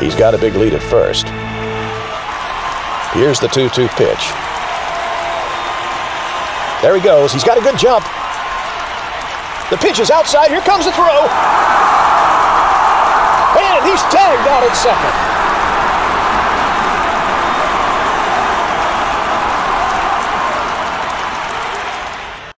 He's got a big lead at first. Here's the 2-2 pitch. There he goes. He's got a good jump. The pitch is outside. Here comes the throw. And he's tagged out at second.